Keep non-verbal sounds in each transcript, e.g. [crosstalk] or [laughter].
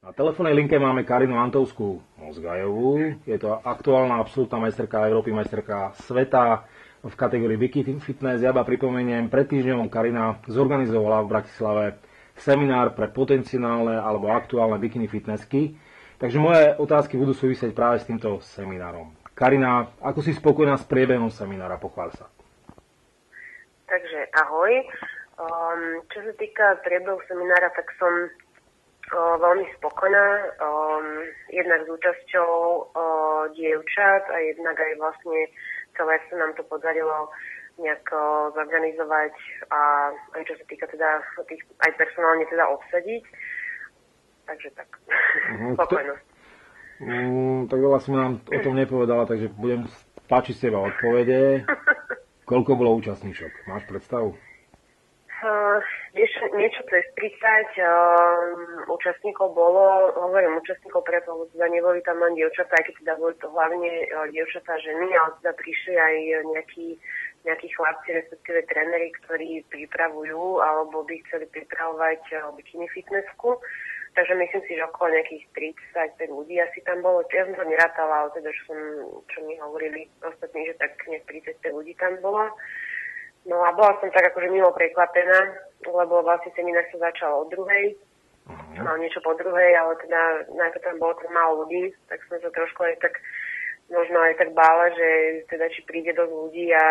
Na telefónnej linke máme Karinu Antovskú Mozgajovú. Je to aktuálna absolútna majsterka Európy, majsterka sveta v kategórii Bikini Fitness. Ja pripomeniem, pred týždňom Karina zorganizovala v Bratislave seminár pre potenciálne alebo aktuálne bikini fitnessky. Takže moje otázky budú súvisieť práve s týmto seminárom. Karina, ako si spokojná s priebehom seminára? Pochvál sa. Takže ahoj. Um, čo sa týka priebehu seminára, tak som veľmi spokojná, um, jednak s účasťou uh, dievčat a jednak aj vlastne celé sa nám to podarilo nejak uh, zorganizovať a aj čo sa týka teda tých, aj personálne teda obsadiť. Takže tak, [laughs] uh-huh. spokojnosť. Mm, tak veľa si nám o tom nepovedala, takže budem páčiť z teba odpovede. [laughs] Koľko bolo účastníčok? Máš predstavu? Uh, niečo, niečo cez 30 uh, účastníkov bolo, hovorím účastníkov preto, lebo teda neboli tam len dievčatá, aj keď teda boli to hlavne uh, dievčatá ženy, ale teda prišli aj nejakí, nejakí chlapci, respektíve tréneri, ktorí pripravujú alebo by chceli pripravovať uh, bikini fitnessku. Takže myslím si, že okolo nejakých 35 ľudí asi tam bolo. Ja som to nerátala, ale teda, čo, som, čo mi hovorili ostatní, že tak nejak 35 ľudí tam bolo. No a bola som tak akože mimo prekvapená, lebo vlastne seminár sa začal od druhej, uh-huh. mal niečo po druhej, ale teda najprv tam bolo tak málo ľudí, tak som sa trošku aj tak možno aj tak bála, že teda či príde dosť ľudí a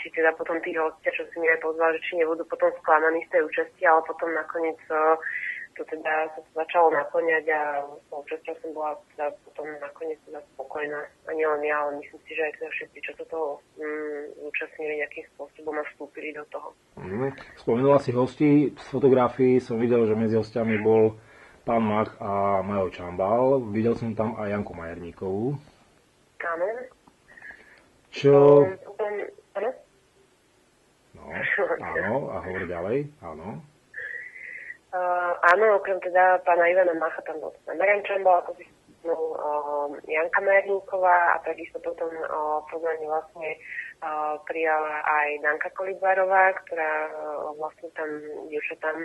či teda potom tí hostia, čo si mi aj pozval, že či nebudú potom sklamaní z tej účasti, ale potom nakoniec to teda sa to začalo naplňať a účasťou som bola teda potom nakoniec teda spokojná. A nielen ja, ale myslím si, že aj teda všetci, čo toto mm, zúčastnili nejakým spôsobom a vstúpili do toho. Mm. Spomenula si hosti, z fotografií som videl, že medzi hostiami bol pán Mach a Majo Čambal. Videl som tam aj Janku Majerníkovú. Áno. Čo... áno? No, áno, a hovor ďalej, áno. Uh, áno, okrem teda pána Ivana Macha tam bol Marian bola ako no, uh, Janka Merníková a takisto potom uh, pozvanie vlastne uh, prijala aj Danka Kolibárová, ktorá uh, vlastne tam, už tam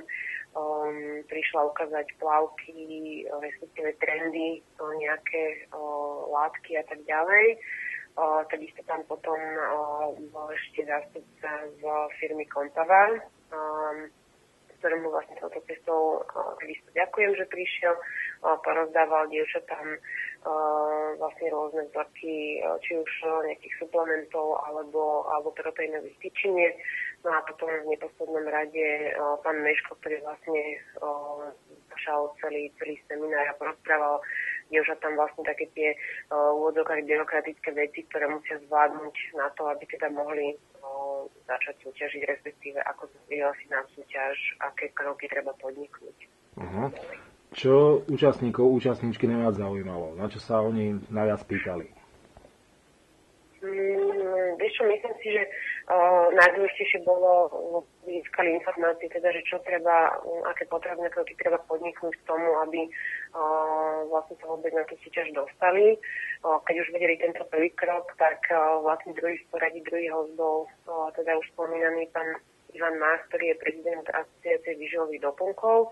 um, prišla ukázať plavky, respektíve trendy, uh, nejaké uh, látky a tak ďalej. Uh, takisto tam potom uh, bol ešte zástupca z firmy Kontava. Um, ktorému vlastne touto cestou takisto ďakujem, že prišiel, porozdával dievčatám vlastne rôzne vzorky, či už nejakých suplementov alebo, alebo proteínových tyčiniek. No a potom v neposlednom rade pán Meško, ktorý vlastne začal celý, celý seminár a porozprával dievčatám vlastne také tie úvodzokách demokratické veci, ktoré musia zvládnuť na to, aby teda mohli začať súťažiť, respektíve ako vyhlásiť na súťaž, aké kroky treba podniknúť. Uh-huh. Čo účastníkov, účastníčky najviac zaujímalo? Na čo sa oni najviac pýtali? Mm, vieš čo, myslím si, že uh, najdôležitejšie bolo, získali informácie, teda, že čo treba, um, aké potrebné kroky treba podniknúť k tomu, aby vlastne sa vôbec na tú súťaž dostali. Keď už vedeli tento prvý krok, tak vlastne druhý v poradí, druhý host bol teda už spomínaný pán Ivan Más, ktorý je prezident asociácie výživových doplnkov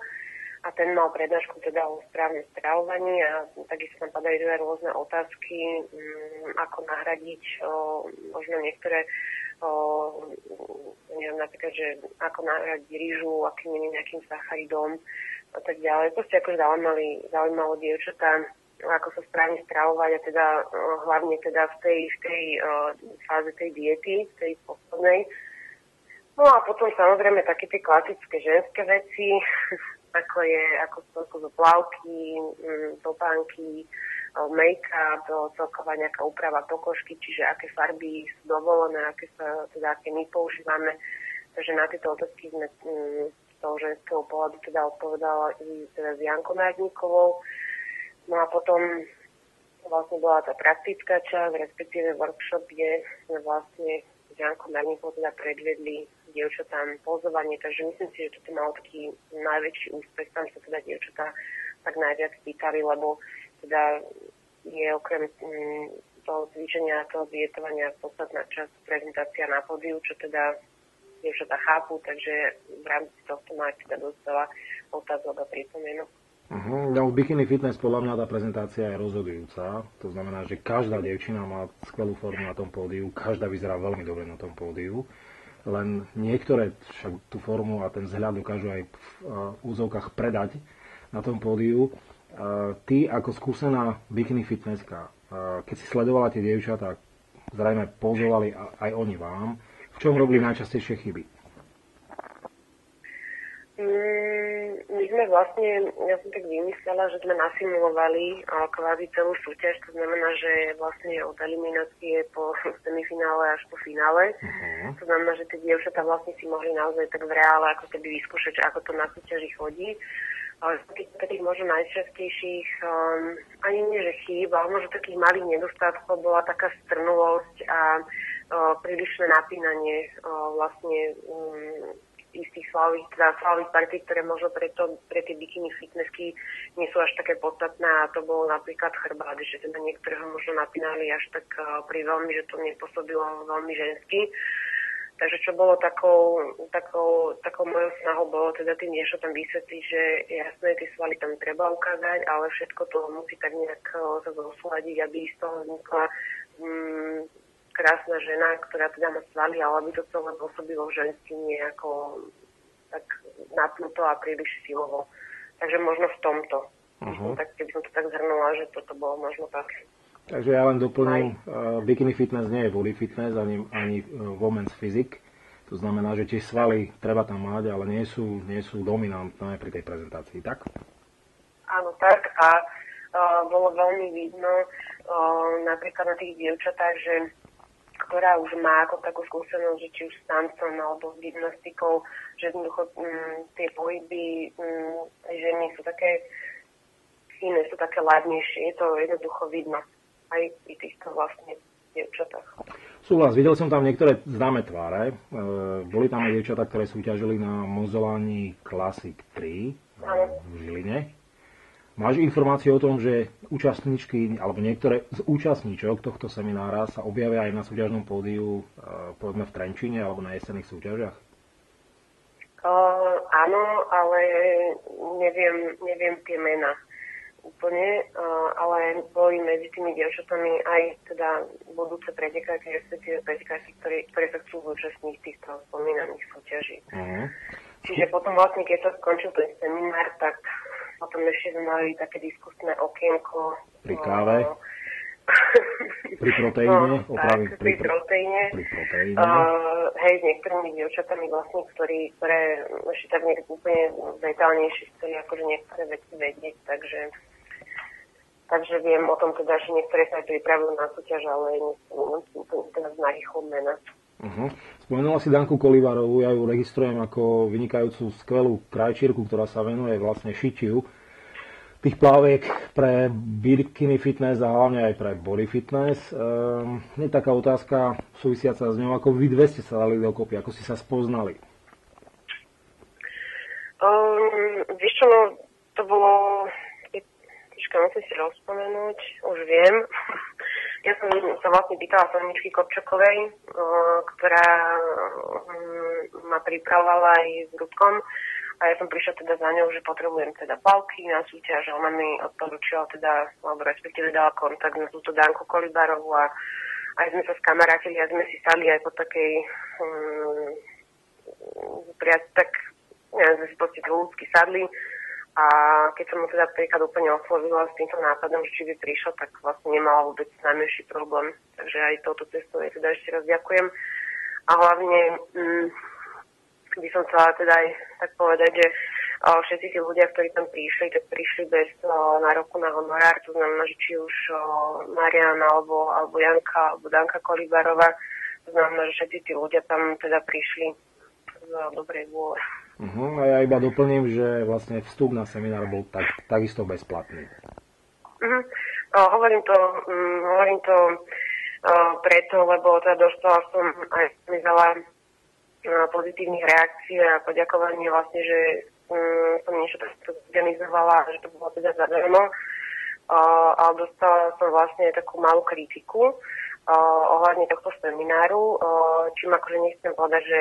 a ten mal prednášku teda o správnom stravovaní a takisto tam padajú teda rôzne otázky, um, ako nahradiť o, možno niektoré neviem, napríklad, že ako nahradiť rýžu, akým nejakým sacharidom a tak ďalej. Proste akože zaujímali, zaujímalo dievčatá, ako sa správne stravovať a teda hlavne teda v tej, v tej uh, fáze tej diety, v tej poslednej. No a potom samozrejme také tie klasické ženské veci, [laughs] ako je, ako sú to plavky, mm, topánky, make-up, celková nejaká úprava pokožky, čiže aké farby sú dovolené, aké sa, teda aké my používame. Takže na tieto otázky sme mm, z toho ženského pohľadu teda odpovedala teda s Jankou Nájdníkovou. No a potom vlastne bola tá praktická časť, respektíve workshop, kde sme vlastne s Jankou Nájdníkovou teda predvedli dievčatám pozovanie, takže myslím si, že toto malo taký najväčší úspech, tam sa teda dievčatá tak najviac pýtali, lebo teda je okrem mm, toho cvičenia, toho dietovania podstatná časť prezentácia na pódiu, čo teda dievčatá chápu, takže v rámci tohto má teda dosť veľa otázok a pripomienok. Uh-huh. No, v Bikini Fitness podľa mňa tá prezentácia je rozhodujúca. To znamená, že každá devčina má skvelú formu na tom pódiu, každá vyzerá veľmi dobre na tom pódiu. Len niektoré však tú formu a ten vzhľad dokážu aj v úzovkách predať na tom pódiu. Ty ako skúsená bikini fitnesska, keď si sledovala tie dievčatá, zrejme pozovali aj oni vám, v čom robili najčastejšie chyby? My sme vlastne, ja som tak vymyslela, že sme nasimulovali kvázi celú súťaž, to znamená, že vlastne od eliminácie po semifinále až po finále. Uh-huh. To znamená, že tie dievčatá vlastne si mohli naozaj tak v reále ako keby vyskúšať, ako to na súťaži chodí. Ale takých možno najčastejších, um, ani nie že chýb, ale možno takých malých nedostatkov bola taká strnulosť a uh, prílišné napínanie uh, vlastne um, istých slavých, teda slavých partí, ktoré možno pre, to, pre tie bikini fitnessky nie sú až také podstatné a to bolo napríklad chrbát, že teda niektoré ho možno napínali až tak uh, pri veľmi, že to nepôsobilo veľmi žensky. Takže čo bolo takou, takou, takou mojou snahou, bolo teda tým niečo tam vysvetliť, že jasné, tie svaly tam treba ukázať, ale všetko to musí tak nejak sa zosúľadiť, aby z toho vznikla mm, krásna žena, ktorá teda má svaly, ale aby to celé pôsobilo žensky nejako tak napnuto a príliš silovo. Takže možno v tomto. Uh-huh. Tak keby som to tak zhrnula, že toto bolo možno tak. Takže ja len doplním, uh, bikini fitness nie je body fitness ani, ani uh, women's physics. To znamená, že tie svaly treba tam mať, ale nie sú, nie sú dominantné pri tej prezentácii, tak? Áno, tak. A uh, bolo veľmi vidno uh, napríklad na tých dievčatách, že ktorá už má ako takú skúsenosť, že či už s tancom alebo s gymnastikou, že jednoducho mm, tie pohyby mm, ženy sú také iné, sú také ladnejšie, je to jednoducho vidno aj pri týchto vlastne dievčatách. Súhlas, videl som tam niektoré známe tváre. E, boli tam aj dievčatá, ktoré súťažili na mozolani Classic 3 v Žiline. Máš informácie o tom, že účastníčky, alebo niektoré z účastníčok tohto seminára sa objavia aj na súťažnom pódiu, uh, povedzme v Trenčine alebo na jesenných súťažiach? Uh, áno, ale neviem, neviem tie mená úplne, uh, ale boli medzi tými dievčatami aj teda budúce pretekajky, respektíve pretekajky, ktoré, ktoré sa chcú zúčastniť týchto spomínaných súťaží. Uh-huh. Čiže potom vlastne, keď sa skončil ten seminár, tak potom ešte sme mali také diskusné okienko. Pri káve? pri [laughs] proteíne? No, tak, pri, pri proteíne. Pri proteíne. Uh, hej, s niektorými dievčatami vlastne, ktorí, ktoré ešte tak nejak úplne detálnejšie chceli akože niektoré veci vedieť, takže Takže viem o tom teda, že niektoré sa aj pripravujú na súťaž, ale nie sú teda narýchlo mena. Uh-huh. Spomenula si Danku Kolivarovú, ja ju registrujem ako vynikajúcu skvelú krajčírku, ktorá sa venuje vlastne šitiu tých pláviek pre bikini fitness a hlavne aj pre body fitness. Ehm, je taká otázka súvisiaca s ňou, ako vy dve ste sa dali dokopy, ako si sa spoznali? Um, vieš čo, no, to bolo... Počkaj, musím si rozpomenúť, už viem. [laughs] Ja som sa vlastne pýtala Soničky Kopčakovej, ktorá mm, ma pripravovala aj s Rudkom. A ja som prišla teda za ňou, že potrebujem teda palky na súťaž a ona mi odporúčila teda, alebo respektíve dala kontakt na túto Danku Kolibarovú a aj sme sa skamarátili a sme si stali aj po takej um, priať, tak neviem, sme si podstate ľudsky sadli a keď som mu teda príklad úplne oslovila s týmto nápadom, že či by prišla, tak vlastne nemala vôbec najmenší problém. Takže aj touto cestou je teda ešte raz ďakujem. A hlavne mm, by som chcela teda aj tak povedať, že o, všetci tí ľudia, ktorí tam prišli, tak prišli bez o, nároku na honorár, to znamená, že či už o, Mariana, alebo, alebo Janka, alebo Danka Kolibarová, to znamená, že všetci tí ľudia tam teda prišli z dobrej vôle. Uh-huh. A ja iba doplním, že vlastne vstup na seminár bol tak, takisto bezplatný. Uh-huh. O, hovorím to, um, hovorím to o, preto, lebo teda dostala som aj veľa pozitívnych reakcií a poďakovanie vlastne, že um, som niečo takto zorganizovala, že to bolo teda zadarmo. ale dostala som vlastne takú malú kritiku ohľadne tohto semináru, čím akože nechcem povedať, že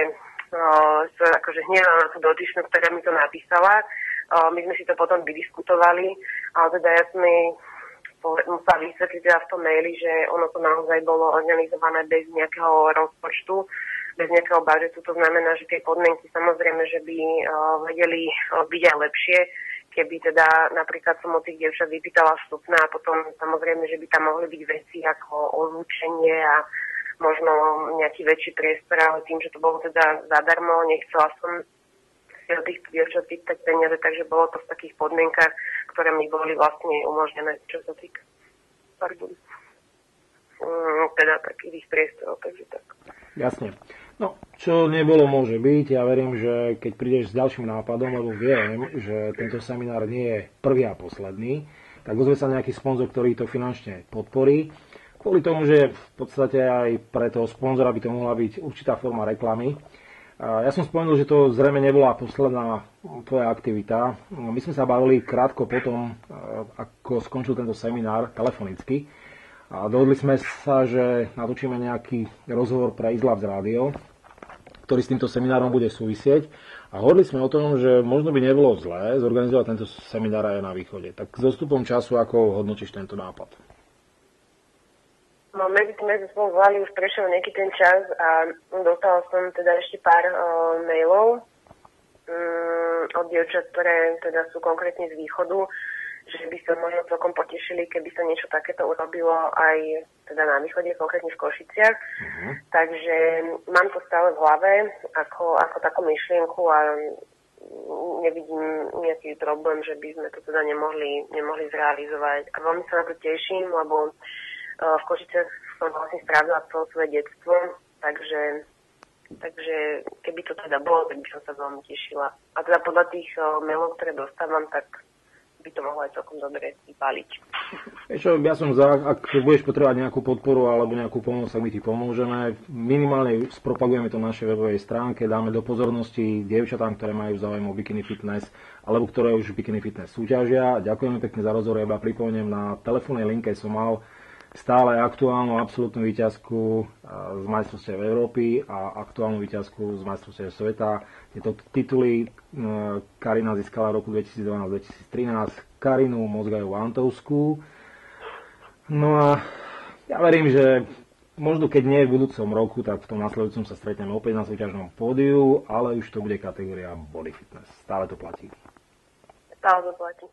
som akože hnevala na tú dotyčnú, ktorá mi to napísala, my sme si to potom vydiskutovali, ale teda ja som musela vysvetliť teda v tom maili, že ono to naozaj bolo organizované bez nejakého rozpočtu, bez nejakého budžetu. To znamená, že tie podmienky samozrejme, že by uh, vedeli uh, byť aj lepšie, keby teda napríklad som od tých dievčat vypýtala vstupné a potom samozrejme, že by tam mohli byť veci ako ozvučenie a možno nejaký väčší priestor, ale tým, že to bolo teda zadarmo, nechcela som si od tých dievčat pýtať peniaze, takže bolo to v takých podmienkach, ktoré mi boli vlastne umožnené, čo sa týka pardon, um, teda takých priestorov, takže tak. Jasne. No, čo nebolo, môže byť. Ja verím, že keď prídeš s ďalším nápadom, lebo viem, že tento seminár nie je prvý a posledný, tak ozve sa nejaký sponzor, ktorý to finančne podporí Kvôli tomu, že v podstate aj pre toho sponzora by to mohla byť určitá forma reklamy. Ja som spomenul, že to zrejme nebola posledná tvoja aktivita. My sme sa bavili krátko potom, ako skončil tento seminár telefonicky. A dohodli sme sa, že natočíme nejaký rozhovor pre Izlabs Radio, ktorý s týmto seminárom bude súvisieť. A hovorili sme o tom, že možno by nebolo zlé zorganizovať tento seminár aj na východe. Tak s dostupom času, ako hodnotíš tento nápad? No, medzi tým sme spolu volali, už prešiel nejaký ten čas a dostala som teda ešte pár uh, mailov um, od dievčat, ktoré teda sú konkrétne z východu, že by sa možno celkom potešili, keby sa niečo takéto urobilo aj teda na východe, konkrétne v Košiciach. Uh-huh. Takže mám to stále v hlave ako, ako takú myšlienku a nevidím nejaký problém, že by sme to teda nemohli, nemohli zrealizovať. A veľmi sa na to teším, lebo v Košice som vlastne strávila celé svoje detstvo, takže, takže keby to teda bolo, tak by som sa veľmi tešila. A teda podľa tých mailov, ktoré dostávam, tak by to mohlo aj celkom dobre vypaliť. [laughs] Čo, ja som za, ak budeš potrebovať nejakú podporu alebo nejakú pomoc, tak my ti pomôžeme. Minimálne spropagujeme to na našej webovej stránke, dáme do pozornosti dievčatám, ktoré majú záujem o bikini fitness alebo ktoré už bikini fitness súťažia. Ďakujeme pekne za rozhovor, iba pripomeniem na telefónnej linke som mal stále aktuálnu absolútnu výťazku z majstrovstiev Európy a aktuálnu výťazku z majstrovstiev sveta. Tieto tituly Karina získala v roku 2012-2013, Karinu Mozgajovú Antovskú. No a ja verím, že možno keď nie v budúcom roku, tak v tom nasledujúcom sa stretneme opäť na súťažnom pódiu, ale už to bude kategória body fitness. Stále to platí. Stále to platí.